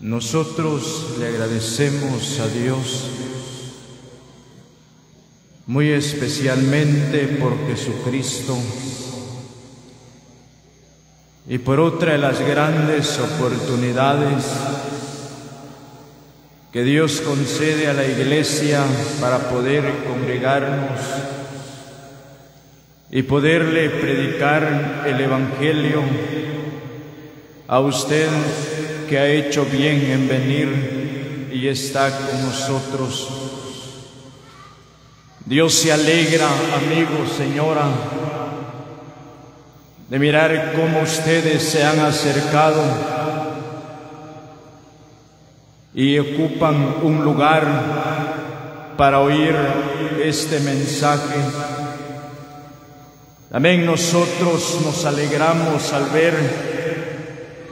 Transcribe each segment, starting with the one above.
Nosotros le agradecemos a Dios muy especialmente por Jesucristo y por otra de las grandes oportunidades que Dios concede a la iglesia para poder congregarnos y poderle predicar el Evangelio a usted que ha hecho bien en venir y está con nosotros. Dios se alegra, amigo, señora, de mirar cómo ustedes se han acercado y ocupan un lugar para oír este mensaje. También nosotros nos alegramos al ver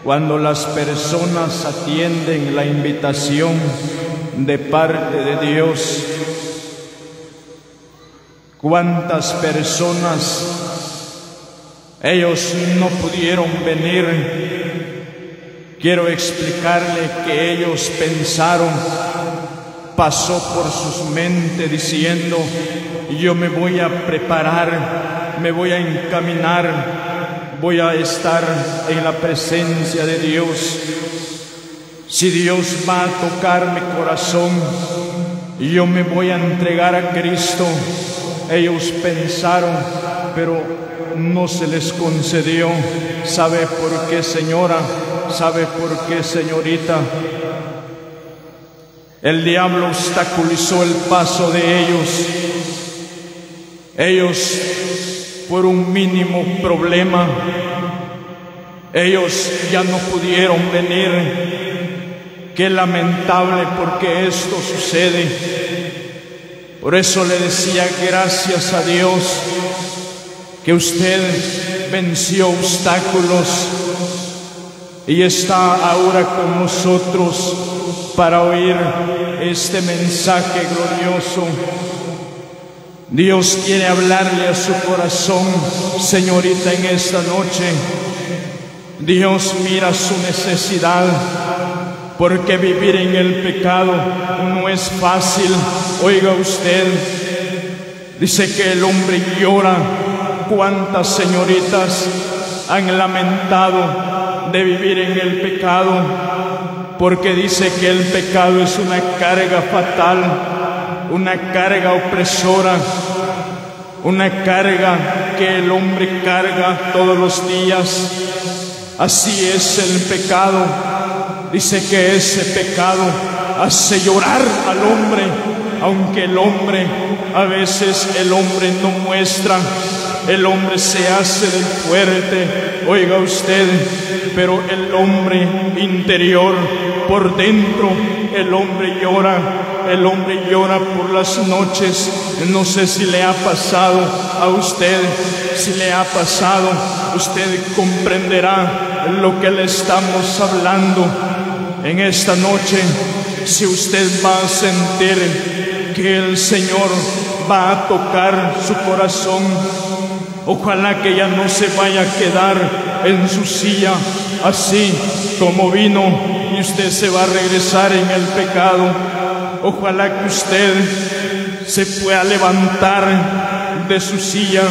cuando las personas atienden la invitación de parte de Dios. ¿Cuántas personas ellos no pudieron venir? Quiero explicarle que ellos pensaron, pasó por sus mentes diciendo, yo me voy a preparar, me voy a encaminar voy a estar en la presencia de Dios. Si Dios va a tocar mi corazón, yo me voy a entregar a Cristo. Ellos pensaron, pero no se les concedió. ¿Sabe por qué, señora? ¿Sabe por qué, señorita? El diablo obstaculizó el paso de ellos. Ellos por un mínimo problema. Ellos ya no pudieron venir. Qué lamentable porque esto sucede. Por eso le decía gracias a Dios que usted venció obstáculos y está ahora con nosotros para oír este mensaje glorioso Dios quiere hablarle a su corazón, señorita, en esta noche. Dios mira su necesidad, porque vivir en el pecado no es fácil. Oiga usted, dice que el hombre llora. ¿Cuántas señoritas han lamentado de vivir en el pecado? Porque dice que el pecado es una carga fatal una carga opresora, una carga que el hombre carga todos los días. Así es el pecado. Dice que ese pecado hace llorar al hombre, aunque el hombre, a veces el hombre no muestra, el hombre se hace del fuerte, oiga usted, pero el hombre interior, por dentro, el hombre llora el hombre llora por las noches. No sé si le ha pasado a usted, si le ha pasado, usted comprenderá lo que le estamos hablando en esta noche. Si usted va a sentir que el Señor va a tocar su corazón, ojalá que ya no se vaya a quedar en su silla así como vino y usted se va a regresar en el pecado Ojalá que usted se pueda levantar de su silla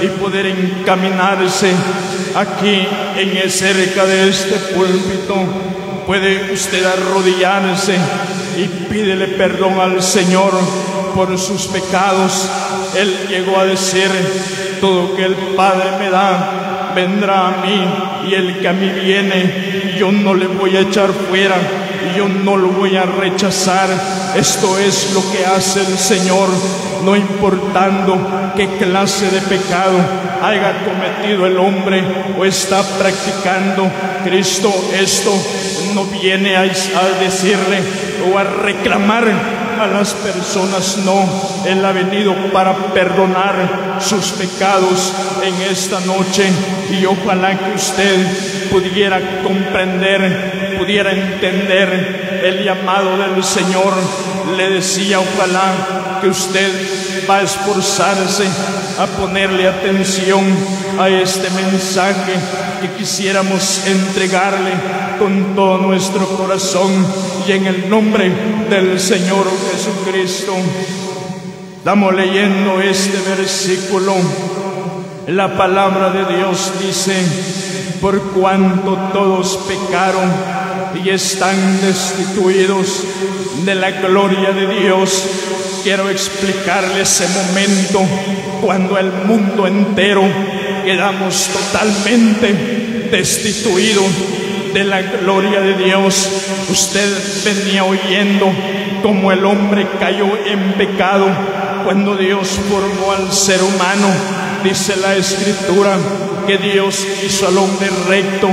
y poder encaminarse aquí en cerca de este púlpito. Puede usted arrodillarse y pídele perdón al Señor por sus pecados. Él llegó a decir, todo que el Padre me da, vendrá a mí y el que a mí viene, yo no le voy a echar fuera y yo no lo voy a rechazar. Esto es lo que hace el Señor, no importando qué clase de pecado haya cometido el hombre o está practicando. Cristo esto no viene a, decirle o a reclamar a las personas, no, Él ha venido para perdonar sus pecados en esta noche y ojalá que usted pudiera comprender, pudiera entender el llamado del Señor. Le decía, ojalá que usted va a esforzarse a ponerle atención a este mensaje que quisiéramos entregarle con todo nuestro corazón y en el nombre del Señor Jesucristo. Estamos leyendo este versículo. La palabra de Dios dice, por cuanto todos pecaron y están destituidos de la gloria de Dios, quiero explicarle ese momento cuando el mundo entero quedamos totalmente destituidos de la gloria de Dios. Usted venía oyendo como el hombre cayó en pecado cuando Dios formó al ser humano. Dice la escritura que Dios hizo al hombre recto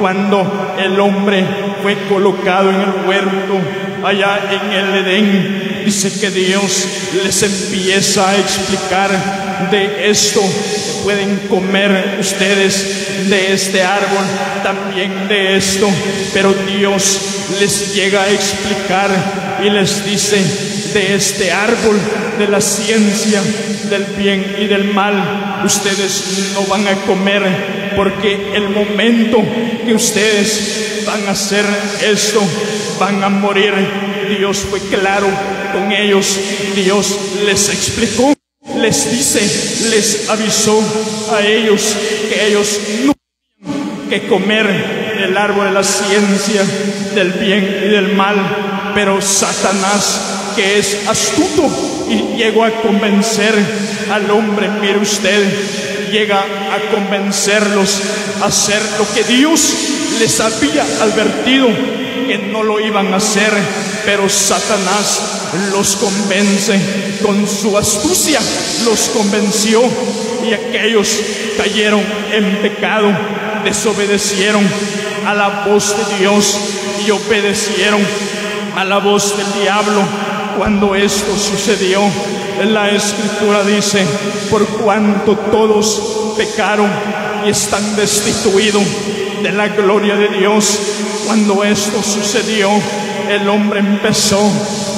cuando el hombre fue colocado en el huerto allá en el Edén. Dice que Dios les empieza a explicar de esto. Pueden comer ustedes de este árbol, también de esto. Pero Dios les llega a explicar y les dice de este árbol de la ciencia del bien y del mal. Ustedes no van a comer porque el momento que ustedes van a hacer esto, van a morir. Dios fue claro con ellos. Dios les explicó, les dice, les avisó a ellos que ellos no tenían que comer el árbol de la ciencia del bien y del mal. Pero Satanás, que es astuto y llegó a convencer al hombre, mire usted, llega a convencerlos a hacer lo que Dios les había advertido que no lo iban a hacer, pero Satanás los convence con su astucia, los convenció y aquellos cayeron en pecado, desobedecieron a la voz de Dios y obedecieron a la voz del diablo. Cuando esto sucedió, la escritura dice, por cuanto todos pecaron y están destituidos de la gloria de Dios, cuando esto sucedió, el hombre empezó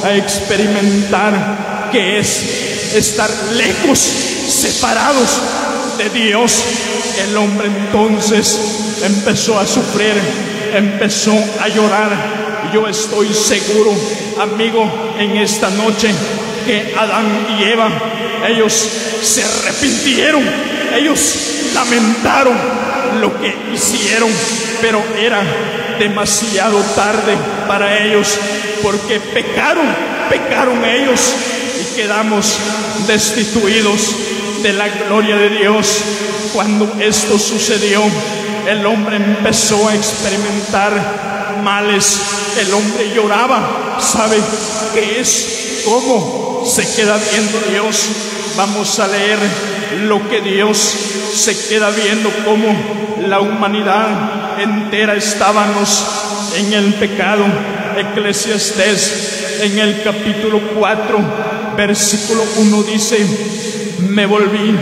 a experimentar que es estar lejos, separados de Dios. El hombre entonces empezó a sufrir, empezó a llorar. Yo estoy seguro, amigo, en esta noche que Adán y Eva, ellos se arrepintieron, ellos lamentaron lo que hicieron, pero era demasiado tarde para ellos porque pecaron, pecaron ellos y quedamos destituidos de la gloria de Dios. Cuando esto sucedió, el hombre empezó a experimentar males, el hombre lloraba, ¿sabe qué es? ¿Cómo se queda viendo Dios? Vamos a leer lo que Dios se queda viendo, como la humanidad entera estábamos en el pecado. Eclesiastés en el capítulo 4, versículo 1 dice, me volví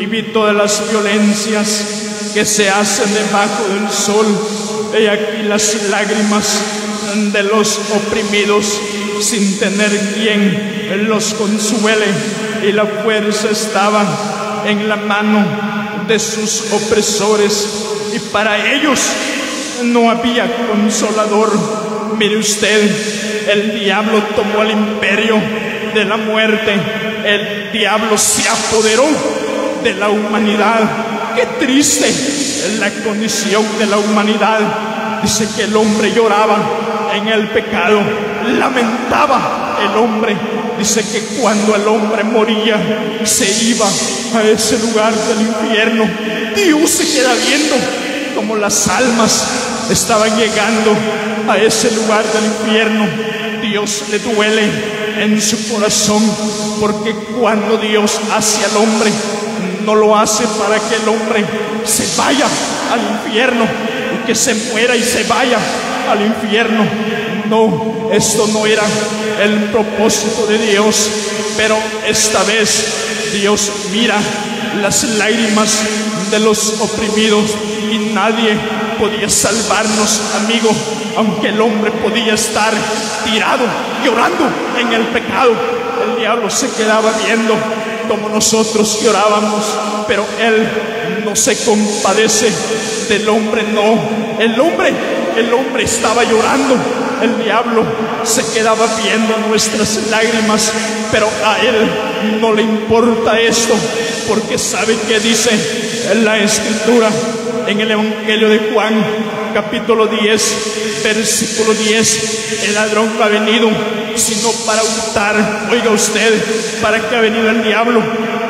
y vi todas las violencias que se hacen debajo del sol. He aquí las lágrimas de los oprimidos sin tener quien los consuele y la fuerza estaba en la mano de sus opresores y para ellos no había consolador. Mire usted, el diablo tomó el imperio de la muerte, el diablo se apoderó de la humanidad. Qué triste la condición de la humanidad. Dice que el hombre lloraba en el pecado, lamentaba el hombre. Dice que cuando el hombre moría, se iba a ese lugar del infierno. Dios se queda viendo como las almas estaban llegando a ese lugar del infierno. Dios le duele en su corazón porque cuando Dios hace al hombre, no lo hace para que el hombre se vaya al infierno y que se muera y se vaya al infierno. No, esto no era el propósito de Dios, pero esta vez Dios mira las lágrimas de los oprimidos y nadie podía salvarnos, amigo, aunque el hombre podía estar tirado, llorando en el pecado. El diablo se quedaba viendo como nosotros llorábamos, pero él no se compadece del hombre no. El hombre, el hombre estaba llorando. El diablo se quedaba viendo nuestras lágrimas, pero a él no le importa esto, porque sabe que dice en la escritura, en el Evangelio de Juan, capítulo 10, versículo 10, el ladrón ha venido sino para hurtar, oiga usted, para que ha venido el diablo,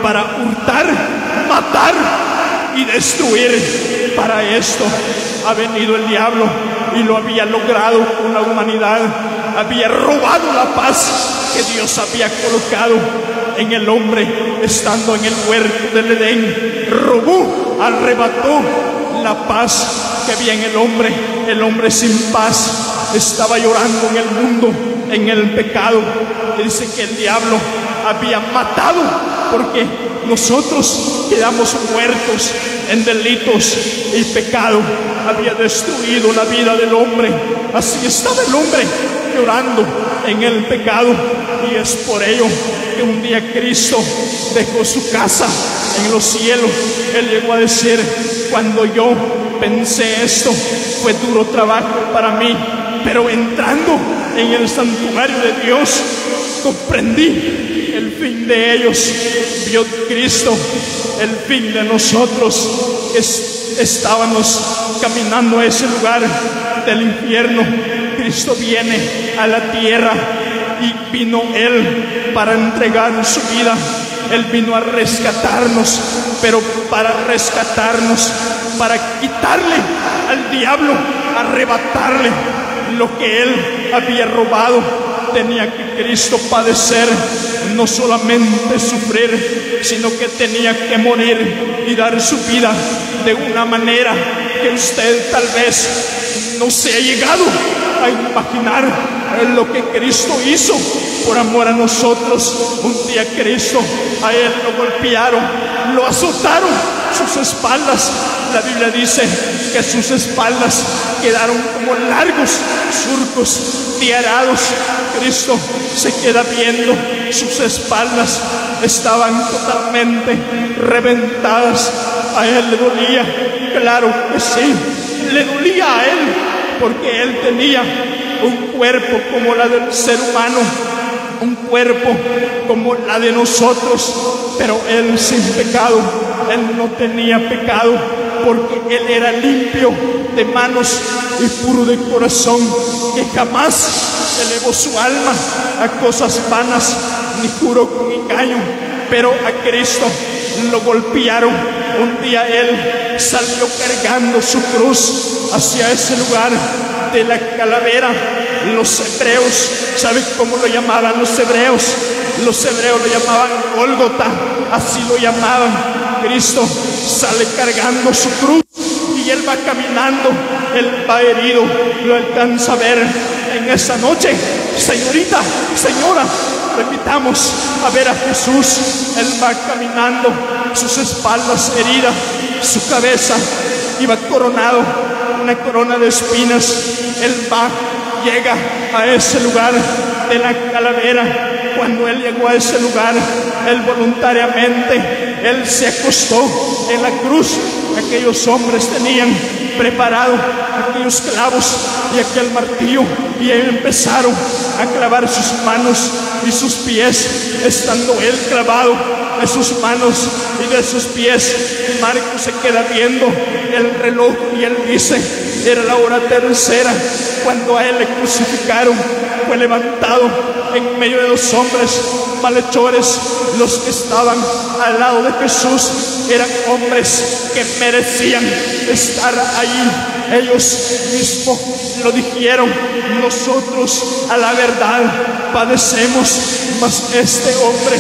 para hurtar, matar y destruir. Para esto ha venido el diablo y lo había logrado con la humanidad. Había robado la paz que Dios había colocado en el hombre estando en el huerto del Edén. Robó, arrebató la paz que había en el hombre. El hombre sin paz estaba llorando en el mundo, en el pecado. Dice que el diablo había matado porque nosotros quedamos muertos en delitos y pecado. Había destruido la vida del hombre. Así estaba el hombre llorando en el pecado. Y es por ello que un día Cristo dejó su casa en los cielos. Él llegó a decir, cuando yo pensé esto, fue duro trabajo para mí. Pero entrando en el santuario de Dios, comprendí el fin de ellos. Vio Cristo el fin de nosotros. Es, estábamos caminando a ese lugar del infierno. Cristo viene a la tierra y vino Él para entregar su vida. Él vino a rescatarnos, pero para rescatarnos, para quitarle al diablo, arrebatarle lo que Él había robado. Tenía que Cristo padecer, no solamente sufrir, sino que tenía que morir y dar su vida de una manera que usted tal vez no se ha llegado imaginar lo que Cristo hizo por amor a nosotros. Un día Cristo, a Él lo golpearon, lo azotaron, sus espaldas. La Biblia dice que sus espaldas quedaron como largos surcos diarados. Cristo se queda viendo sus espaldas estaban totalmente reventadas. A él le dolía, claro que sí, le dolía a él porque él tenía un cuerpo como la del ser humano, un cuerpo como la de nosotros, pero él sin pecado, él no tenía pecado porque él era limpio de manos y puro de corazón, que jamás elevó su alma a cosas vanas ni juró con engaño, pero a Cristo lo golpearon. Un día él salió cargando su cruz hacia ese lugar de la calavera. Los hebreos, ¿sabe cómo lo llamaban los hebreos? Los hebreos lo llamaban Gólgota, así lo llamaban. Cristo sale cargando su cruz y él va caminando, él va herido, lo alcanza a ver en esa noche. Señorita, señora, repitamos a ver a Jesús. Él va caminando, sus espaldas heridas, su cabeza iba coronado, una corona de espinas. Él va, llega a ese lugar de la calavera. Cuando él llegó a ese lugar, él voluntariamente, él se acostó en la cruz. Aquellos hombres tenían preparado aquellos clavos y aquel martillo y empezaron a clavar sus manos y sus pies, estando él clavado de sus manos y de sus pies. Marcos se queda viendo el reloj y él dice, era la hora tercera cuando a él le crucificaron, fue levantado en medio de los hombres malhechores, los que estaban al lado de Jesús eran hombres que merecían estar allí. Ellos mismos lo dijeron, nosotros a la verdad padecemos, mas este hombre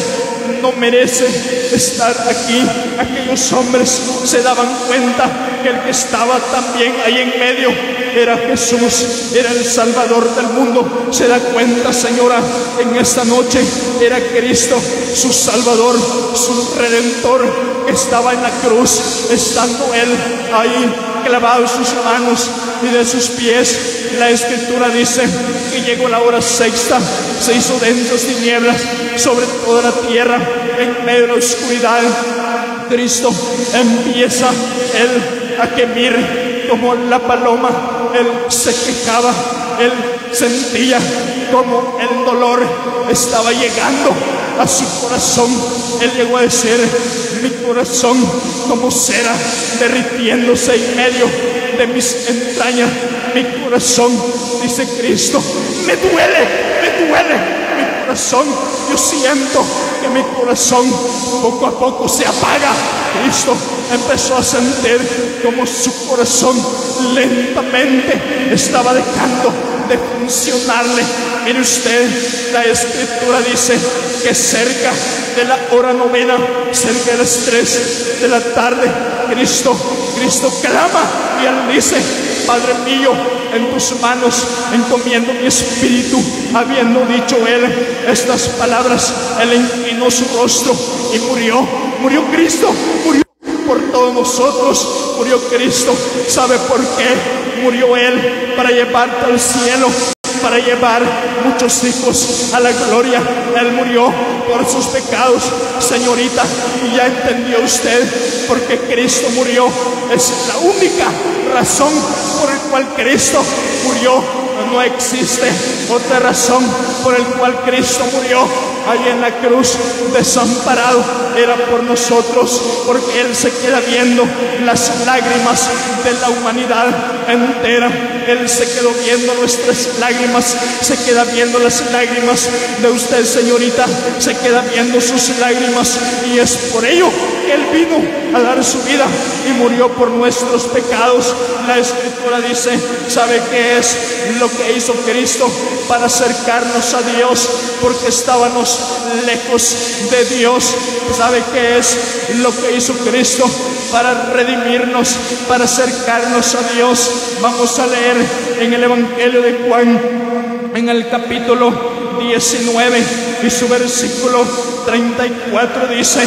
no merece estar aquí. Aquellos hombres se daban cuenta que el que estaba también ahí en medio era Jesús, era el Salvador del mundo. Se da cuenta, Señora, en esta noche era Cristo, su Salvador, su Redentor, que estaba en la cruz, estando Él ahí clavado en sus manos y de sus pies. La escritura dice que llegó la hora sexta, se hizo densas tinieblas sobre toda la tierra, en medio de la oscuridad. Cristo empieza Él a gemir como la paloma, él se quejaba, él sentía como el dolor estaba llegando a su corazón. Él llegó a decir, mi corazón como cera derritiéndose en medio de mis entrañas. Mi corazón, dice Cristo, me duele, me duele mi corazón. Yo siento que mi corazón poco a poco se apaga. Cristo empezó a sentir como su corazón lentamente estaba dejando de funcionarle. Mire usted, la escritura dice que cerca de la hora novena, cerca de las tres de la tarde, Cristo, Cristo clama y él dice, Padre mío, en tus manos encomiendo mi espíritu. Habiendo dicho él estas palabras, él inclinó su rostro y murió. Murió Cristo, murió por todos nosotros. Murió Cristo. ¿Sabe por qué? Murió Él para llevarte al cielo para llevar muchos hijos a la gloria. Él murió por sus pecados, señorita, y ya entendió usted por qué Cristo murió. Es la única razón por la cual Cristo murió. No existe otra razón por la cual Cristo murió ahí en la cruz, desamparado, era por nosotros, porque Él se queda viendo las lágrimas de la humanidad entera. Él se quedó viendo nuestras lágrimas, se queda viendo las lágrimas de usted, señorita, se queda viendo sus lágrimas, y es por ello Él vino a dar su vida y murió por nuestros pecados. La escritura dice, ¿sabe qué es lo que hizo Cristo para acercarnos a Dios? Porque estábamos lejos de Dios. ¿Sabe qué es lo que hizo Cristo para redimirnos, para acercarnos a Dios? Vamos a leer en el Evangelio de Juan, en el capítulo 19 y su versículo 34 dice,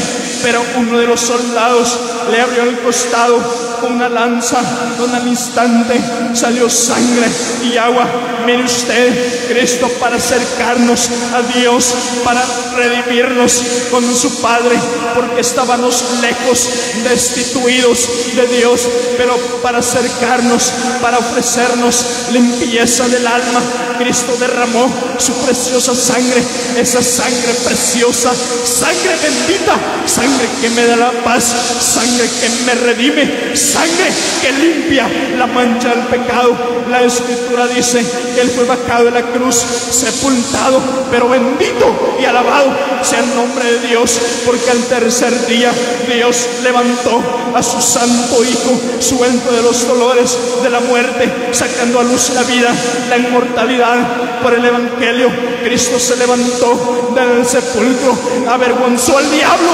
pero uno de los soldados le abrió el costado una lanza, con al instante salió sangre y agua. Mire usted, Cristo para acercarnos a Dios, para redimirnos con su Padre, porque estábamos lejos, destituidos de Dios, pero para acercarnos, para ofrecernos limpieza del alma, Cristo derramó su preciosa sangre, esa sangre preciosa, sangre bendita, sangre que me da la paz, sangre que me redime, sangre que limpia la mancha del pecado. La escritura dice que Él fue bajado de la cruz, sepultado, pero bendito y alabado sea el nombre de Dios, porque al tercer día Dios levantó a su santo Hijo, suelto de los dolores de la muerte, sacando a luz la vida, la inmortalidad por el Evangelio. Cristo se levantó del sepulcro, avergonzó al diablo,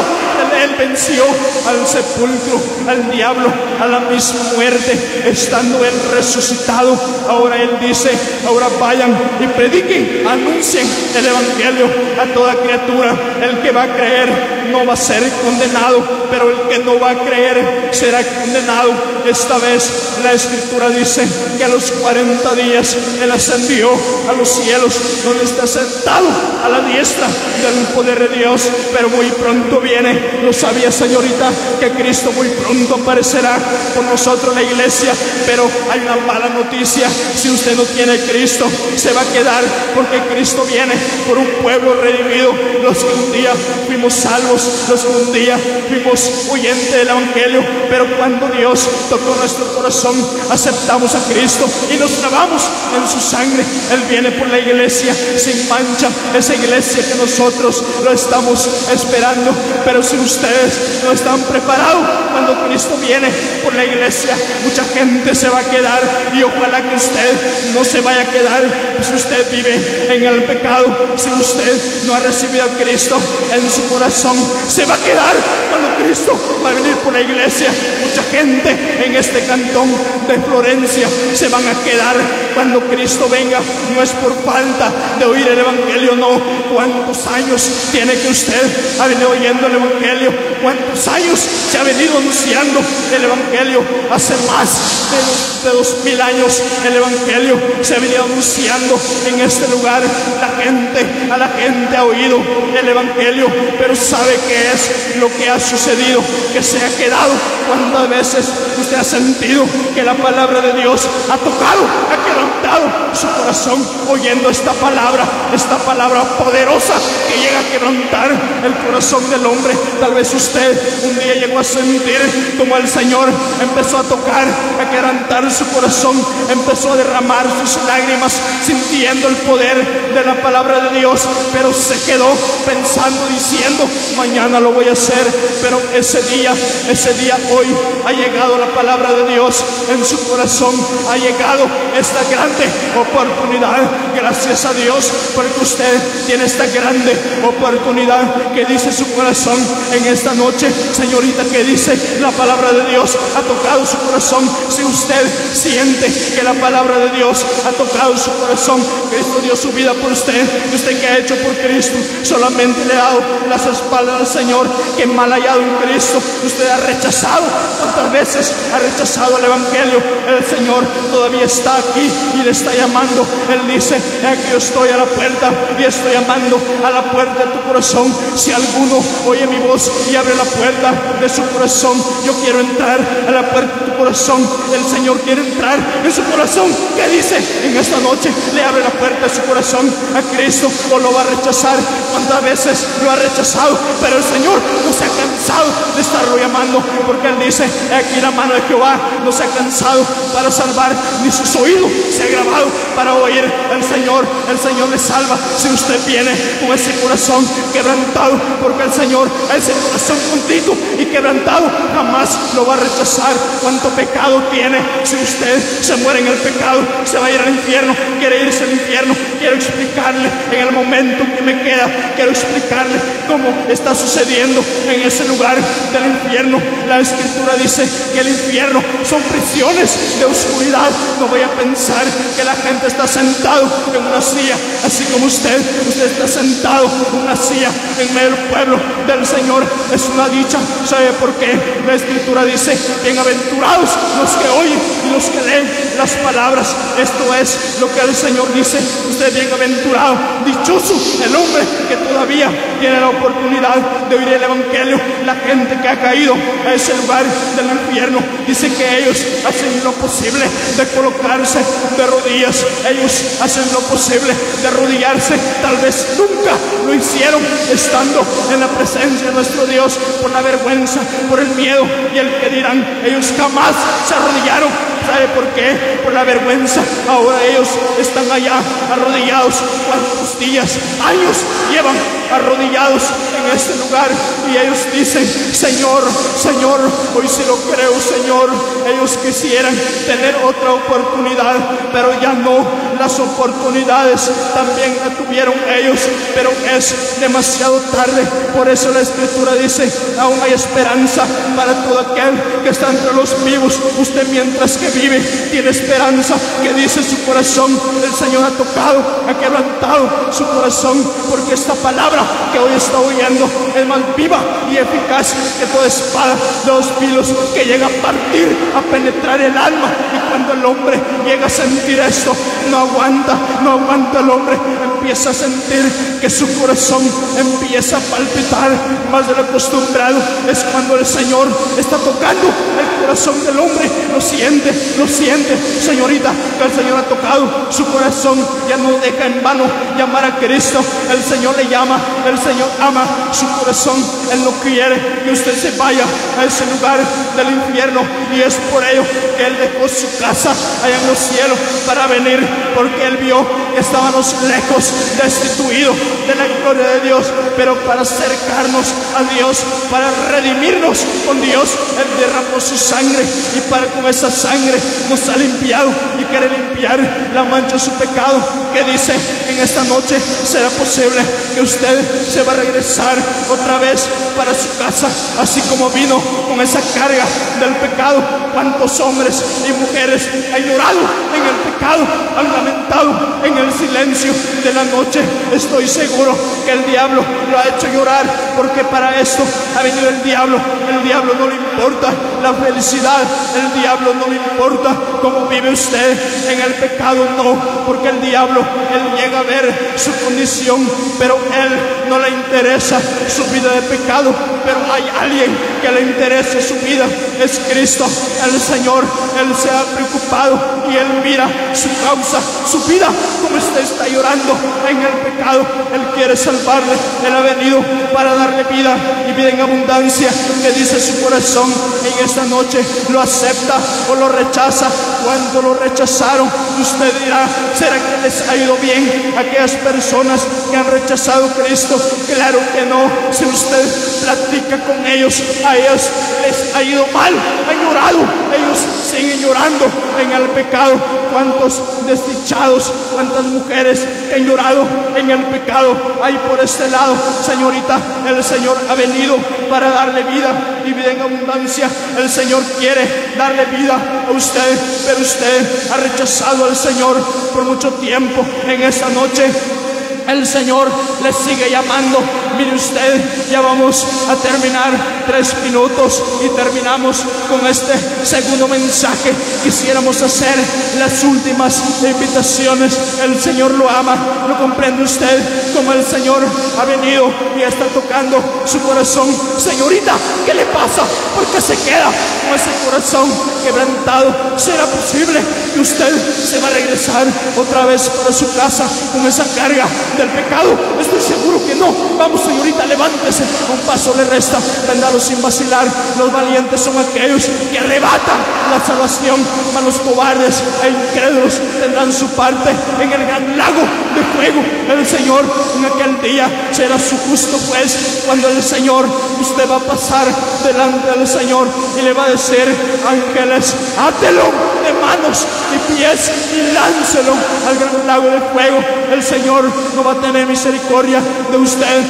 él venció al sepulcro, al diablo, a la misma muerte, estando él resucitado. Ahora él dice, ahora vayan y prediquen, anuncien el Evangelio a toda criatura. El que va a creer no va a ser condenado, pero el que no va a creer será condenado. Esta vez la escritura dice que a los 40 días él ascendió a los cielos, donde está sentado a la diestra del poder de Dios, pero muy pronto viene. Sabía, señorita, que Cristo muy pronto aparecerá con nosotros en la iglesia, pero hay una mala noticia. Si usted no tiene Cristo, se va a quedar porque Cristo viene por un pueblo redimido. Los que un día fuimos salvos, los que un día fuimos huyentes del Evangelio, pero cuando Dios tocó nuestro corazón, aceptamos a Cristo y nos trabamos en su sangre. Él viene por la iglesia sin mancha, esa iglesia que nosotros lo estamos esperando. Pero si ustedes no están preparados cuando Cristo viene por la iglesia, mucha gente se va a quedar y ojalá que usted no se vaya a quedar si usted vive en el pecado, si usted no ha recibido a Cristo en su corazón, se va a quedar cuando Cristo va a venir por la iglesia. Mucha gente en este cantón de Florencia se van a quedar cuando Cristo venga. No es por falta de oír el Evangelio, no. ¿Cuántos años tiene que usted ha venido oyendo el Evangelio? ¿Cuántos años se ha venido anunciando el Evangelio? Hace más de dos, de dos mil años el Evangelio se ha venido anunciando en este lugar. La gente, a la gente ha oído el Evangelio, pero sabe qué es lo que ha sucedido, que se ha quedado. ¿Cuántas veces usted ha sentido que la palabra de Dios ha tocado, ha quebrantado su corazón oyendo esta palabra, esta palabra poderosa que llega a quebrantar el corazón del hombre? Tal vez usted un día llegó a sentir como el Señor empezó a tocar, a quebrantar su corazón, empezó a derramar sus lágrimas, sintiendo el poder de la palabra de Dios, pero se quedó pensando, diciendo, mañana lo voy a hacer, pero ese día, ese día hoy ha llegado la palabra de Dios en su corazón, ha llegado esta grande oportunidad, gracias a Dios, porque usted tiene esta grande oportunidad que dice su corazón esta noche, señorita, que dice la palabra de Dios ha tocado su corazón, si usted siente que la palabra de Dios ha tocado su corazón, Cristo dio su vida por usted, usted que ha hecho por Cristo, solamente le ha dado las espaldas al Señor, que mal hallado en Cristo, usted ha rechazado, cuántas veces ha rechazado el Evangelio, el Señor todavía está aquí y le está llamando, Él dice, aquí yo estoy a la puerta y estoy llamando a la puerta de tu corazón, si alguno oye mi voz y abre la puerta de su corazón, yo quiero entrar a la puerta de tu corazón, el Señor quiere entrar en su corazón, ¿qué dice? En esta noche le abre la puerta de su corazón a Cristo o lo va a rechazar. ¿Cuántas veces lo ha rechazado? Pero el Señor no se ha cansado de estarlo llamando porque Él dice, aquí la mano de Jehová no se ha cansado para salvar, ni sus oídos se ha grabado para oír al Señor. El Señor le salva si usted viene con ese corazón quebrantado porque el Señor, ese corazón juntito y quebrantado, jamás lo va a rechazar. ¿Cuánto pecado tiene? Si usted se muere en el pecado, se va a ir al infierno, quiere irse al infierno, quiero explicarle en el momento que me queda, quiero explicarle cómo está sucediendo en ese lugar del infierno. La escritura dice que el infierno son prisiones de oscuridad. No voy a pensar que la gente está sentado en una silla, así como usted, usted está sentado en una silla en medio del pueblo del Señor. Es una dicha, ¿sabe por qué? La escritura dice, bienaventurados los que oyen y los que leen las palabras. Esto es lo que el Señor dice. Usted bienaventurado, dichoso el hombre que todavía tiene la oportunidad de oír el Evangelio. La gente que ha caído a ese lugar del infierno dice que ellos hacen lo posible de colocarse de rodillas. Ellos hacen lo posible de arrodillarse. Tal vez nunca lo hicieron estando en la presencia de nuestro Dios por la vergüenza, por el miedo y el que dirán. Ellos jamás se arrodillaron. ¿Sabe por qué? Por la vergüenza. Ahora ellos están allá arrodillados. ¿Cuántos días, años llevan arrodillados en este lugar? Y ellos dicen, Señor, Señor, hoy sí lo creo, Señor. Ellos quisieran tener otra oportunidad, pero ya no. Las oportunidades también la tuvieron ellos, pero es demasiado tarde. Por eso la escritura dice, aún hay esperanza para todo aquel que está entre los vivos. Usted mientras que vive tiene esperanza que dice su corazón. El Señor ha tocado, ha quebrantado su corazón, porque esta palabra que hoy está oyendo es más viva y eficaz que toda espada de dos filos que llega a partir, a penetrar el alma. Y cuando el hombre llega a sentir esto, no aguanta, no aguanta el hombre, empieza a sentir que su corazón empieza a palpitar. Más de lo acostumbrado. Es cuando el Señor está tocando el corazón del hombre, lo siente, lo siente, señorita, que el Señor ha tocado su corazón, ya no deja en vano llamar a Cristo, el Señor le llama, el Señor ama su corazón, Él no quiere que usted se vaya a ese lugar del infierno. Y es por ello que Él dejó su casa allá en los cielos para venir, porque Él vio que estábamos lejos, destituidos de la gloria de Dios, pero para acercarnos a Dios, para redimirnos con Dios, Él derramó su sangre y para con esa sangre nos ha limpiado y quiere limpiar la mancha de su pecado. Que dice en esta noche será posible que usted se va a regresar otra vez para su casa, así como vino con esa carga del pecado. Cuántos hombres y mujeres han llorado en el pecado, han lamentado en el silencio silencio de la noche. Estoy seguro que el diablo lo ha hecho llorar porque para esto ha venido el diablo. El diablo no le importa la felicidad, el diablo no le importa cómo vive usted en el pecado, no, porque el diablo, él llega a ver su condición, pero él no le interesa su vida de pecado, pero hay alguien que le interesa su vida, es Cristo, el Señor, él se ha preocupado. Y él mira su causa, su vida, como usted está llorando en el pecado, él quiere salvarle, él ha venido para darle vida y vida en abundancia, que dice su corazón en esta noche, lo acepta o lo rechaza, cuando lo rechazaron, usted dirá, ¿será que les ha ido bien aquellas personas que han rechazado a Cristo? Claro que no. Si usted platica con ellos, a ellos les ha ido mal, han llorado, ellos siguen llorando en el pecado. ¿Cuántos desdichados, cuántas mujeres han llorado en el pecado hay por este lado? Señorita, el Señor ha venido para darle vida y vida en abundancia. El Señor quiere darle vida a usted, pero usted ha rechazado al Señor por mucho tiempo en esta noche. El Señor le sigue llamando. Mire usted, ya vamos a terminar tres minutos y terminamos con este segundo mensaje. Quisiéramos hacer las últimas invitaciones. El Señor lo ama, lo comprende usted, como el Señor ha venido y está tocando su corazón. Señorita, ¿qué le pasa? ¿Por qué se queda con ese corazón quebrantado? ¿Será posible que usted se va a regresar otra vez para su casa con esa carga del pecado? Estoy seguro que no. Vamos, señorita, levántese. Un paso le resta. Vendalo sin vacilar. Los valientes son aquellos que arrebatan la salvación. Mas los cobardes e incrédulos tendrán su parte en el gran lago de fuego. El Señor en aquel día será su justo juez. Cuando el Señor, usted va a pasar delante del Señor y le va a decir, ángeles, átelo de manos y pies y láncelo al gran lago de fuego. El Señor no va a tener misericordia de usted.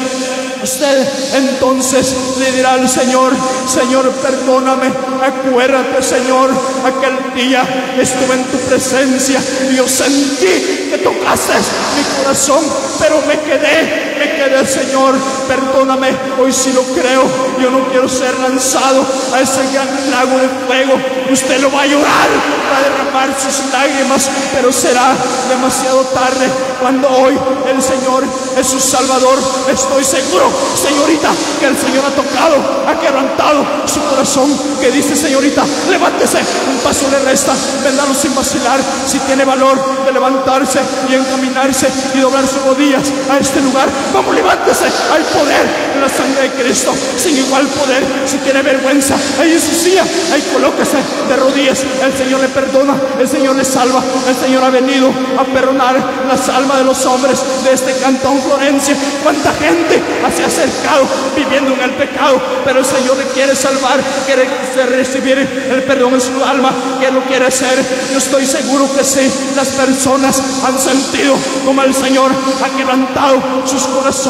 Usted entonces le dirá al Señor, Señor, perdóname, acuérdate, Señor, aquel día estuve en tu presencia y yo sentí que tocaste mi corazón, pero me quedé, me quedé, Señor, perdóname, hoy sí lo creo, yo no quiero ser lanzado a ese gran lago de fuego, usted lo va a llorar, va a derramar sus lágrimas, pero será demasiado tarde. Cuando hoy el Señor es su Salvador, estoy seguro señorita, que el Señor ha tocado, ha quebrantado su corazón, que dice, señorita, levántese, un paso le resta, vendalo sin vacilar, si tiene valor de levantarse y encaminarse y doblar sus rodillas a este lugar, vamos, levántese, hay poder en la sangre de Cristo, sin igual poder, si tiene vergüenza, ahí en su silla, ahí colóquese de rodillas, el Señor le perdona, el Señor le salva, el Señor ha venido a perdonar las almas de los hombres de este cantón Florencia, cuánta gente hacia acercado viviendo en el pecado, pero el Señor le quiere salvar, quiere recibir el perdón en su alma, que lo quiere hacer. Yo estoy seguro que sí, las personas han sentido como el Señor ha quebrantado sus corazones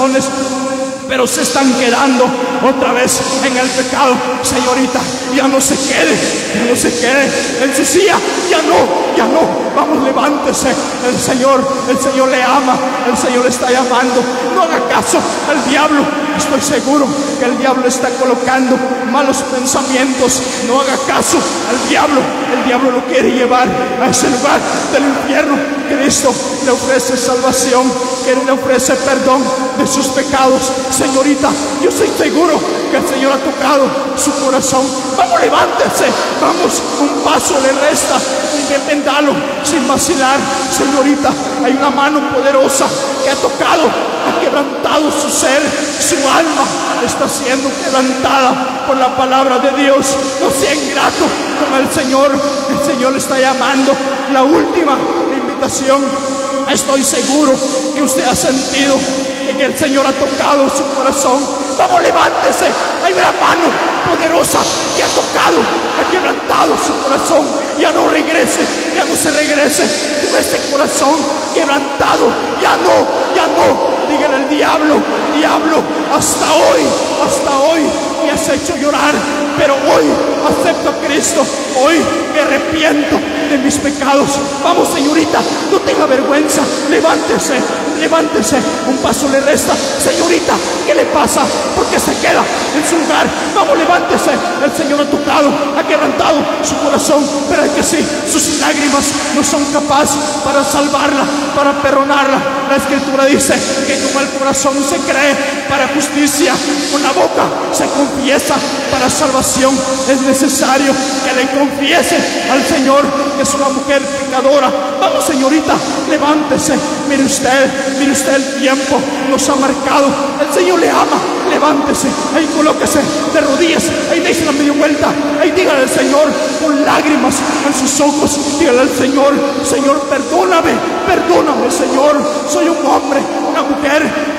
pero se están quedando otra vez en el pecado. Señorita, ya no se quede, ya no se quede en su silla, ya no, ya no. Vamos, levántese. El Señor, el Señor le ama, el Señor le está llamando. No haga caso al diablo. Estoy seguro que el diablo está colocando malos pensamientos. No haga caso al diablo. El diablo lo quiere llevar a ese lugar del infierno. Cristo le ofrece salvación, que le ofrece perdón de sus pecados. Señorita, yo estoy seguro que el Señor ha tocado su corazón. Vamos, levántese. Vamos, un paso le resta. Vendalo sin vacilar. Señorita, hay una mano poderosa que ha tocado, ha quebrantado su ser, su alma está siendo quebrantada por la palabra de Dios. No sea ingrato con el Señor. El Señor está llamando. La última invitación. Estoy seguro que usted ha sentido que el Señor ha tocado su corazón. Vamos, levántese. Hay una mano poderosa que ha tocado, ha quebrantado su corazón. No regrese, ya no se regrese con ese corazón quebrantado. Ya no, ya no. Dígale al diablo, diablo, hasta hoy, hasta hoy me has hecho llorar, pero hoy acepto a Cristo hoy me arrepiento de mis pecados. Vamos, señorita, no tenga vergüenza. Levántese, levántese. Un paso le resta. Señorita, ¿qué le pasa? ¿Por qué se queda en su lugar? Vamos, levántese. El Señor ha tocado, ha quebrantado su corazón. Pero es que sí, sus lágrimas no son capaces para salvarla, para perdonarla. La Escritura dice que con el corazón se cree para justicia, con la boca se confiesa para salvación. Es necesario que le confiese al Señor que es una mujer pecadora. Vamos, señorita, levántese. Mire usted, mire usted el tiempo nos ha marcado. El Señor le ama. Levántese, ahí colóquese de rodillas, ahí dése la media vuelta, ahí dígale al Señor con lágrimas en sus ojos, dígale al Señor, Señor, perdóname, perdóname, Señor, soy un hombre,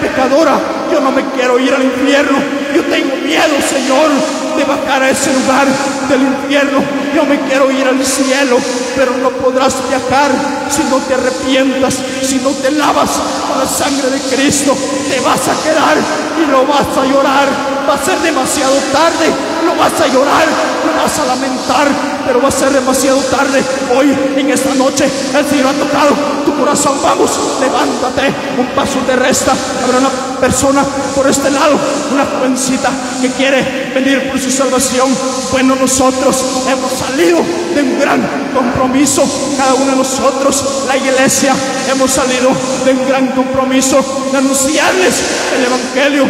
pecadora, yo no me quiero ir al infierno, yo tengo miedo, Señor, de bajar a ese lugar del infierno. Yo me quiero ir al cielo, pero no podrás viajar si no te arrepientas, si no te lavas con la sangre de Cristo. Te vas a quedar y lo vas a llorar. Va a ser demasiado tarde, lo vas a llorar, lo vas a lamentar, pero va a ser demasiado tarde. Hoy, en esta noche, el Señor ha tocado tu corazón. Vamos, levántate, un paso te resta. Habrá una persona por este lado, una jovencita que quiere venir por su salvación. Bueno, nosotros hemos salido de un gran compromiso, cada uno de nosotros, la iglesia, hemos salido de un gran compromiso de anunciarles el Evangelio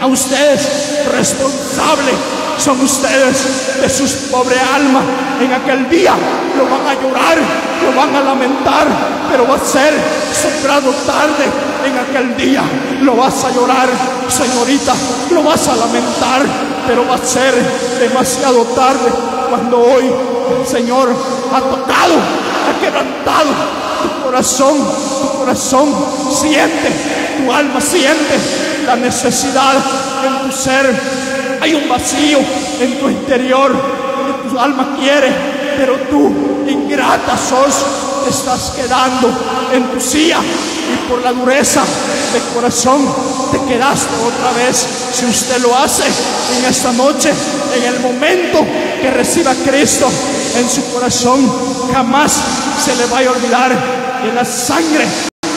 a ustedes, responsable son ustedes de sus pobre alma. En aquel día lo van a llorar, lo van a lamentar, pero va a ser sobrado tarde. En aquel día lo vas a llorar, señorita, lo vas a lamentar, pero va a ser demasiado tarde cuando hoy el Señor ha tocado, ha quebrantado tu corazón, tu corazón siente, tu alma siente la necesidad en tu ser hay un vacío en tu interior que tu alma quiere, pero tú, ingrata sos, te estás quedando en tu silla y por la dureza de corazón te quedaste otra vez. Si usted lo hace en esta noche, en el momento que reciba a Cristo en su corazón, jamás se le va a olvidar que la sangre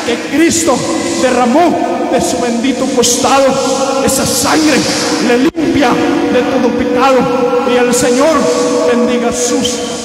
que Cristo derramó de su bendito costado, esa sangre le limpia de todo pecado. Y el Señor bendiga sus